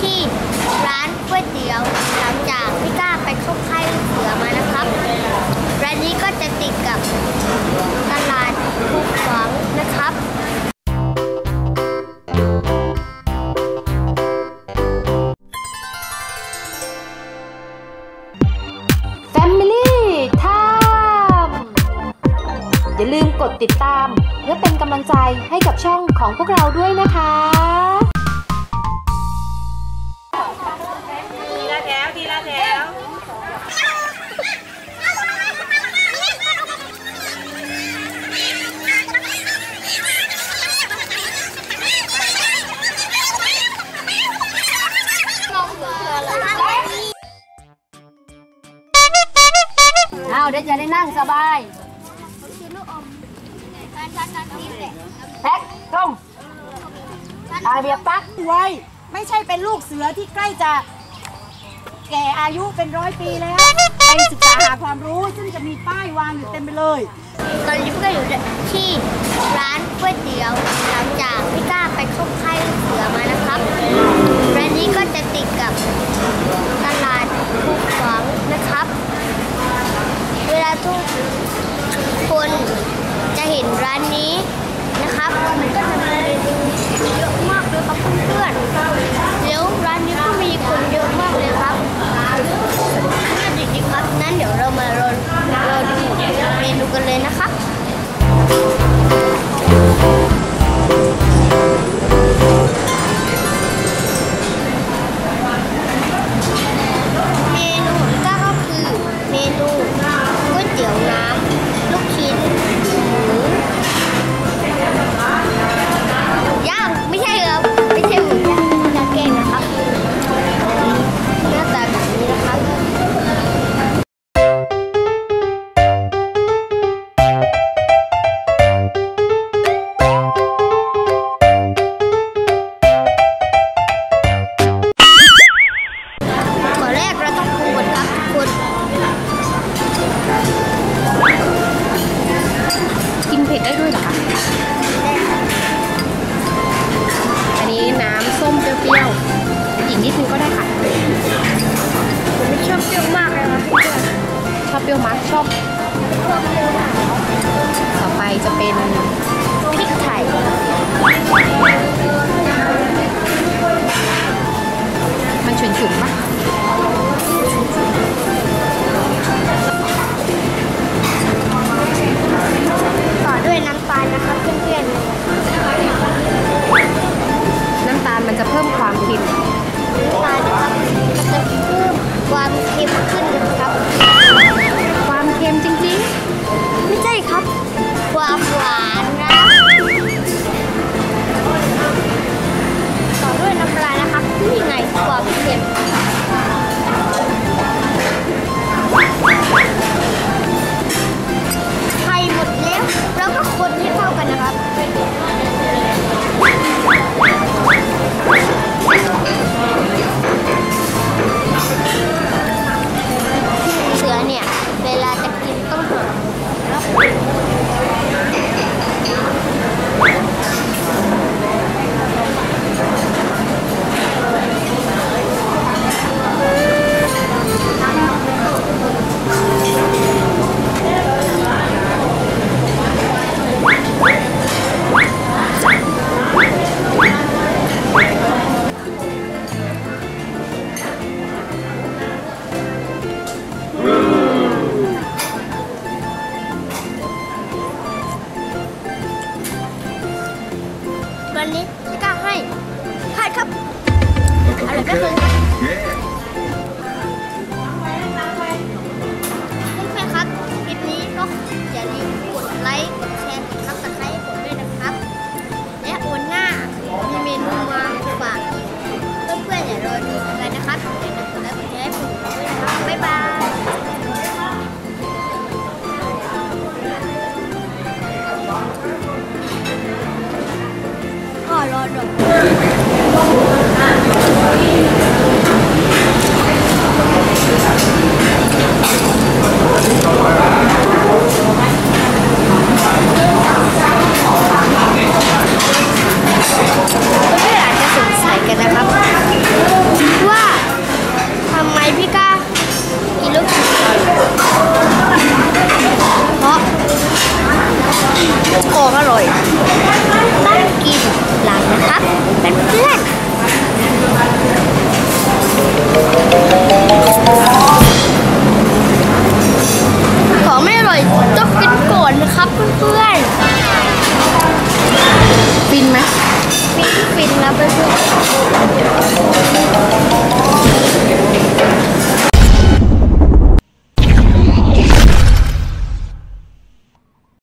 ที่ร้านก๋วยเตี๋ยวหลังจากพี่ก้าไปเข้าค่ายเสือมานะครับร้านนี้ก็จะติดกับตลาดภูขวางนะครับแฟมิลี่ทามอย่าลืมกดติดตามเพื่อเป็นกำลังใจให้กับช่องของพวกเราด้วยนะคะ ได้จะได้นั่งสบายแพ็กตรงอาเบียปักไว้ ไม่ใช่เป็นลูกเสือที่ใกล้จะแก่อายุเป็นร้อยปีแล้วไปศึกษาหาความรู้ซึ่งจะมีป้ายวางอยู่เต็มไปเลย ตอนนี้ก็อยู่ที่ร้านก๋วยเตี๋ยวหลังจากพี่ก้าไปเข้ค่ เพิ่มความเค็มปลานะครับจะเพิ่มความเค็มขึ้นนะครับ ความเค็มจริงๆ ไม่ใช่ครับ ความหวาน sắp. Đó. ของอร่อยต้องกินหลังนะครับเป็นเพื่อนของไม่อร่อยต้องกินก่อนนะครับเพื่อนๆฟินไหมฟินฟินนะเพื่อน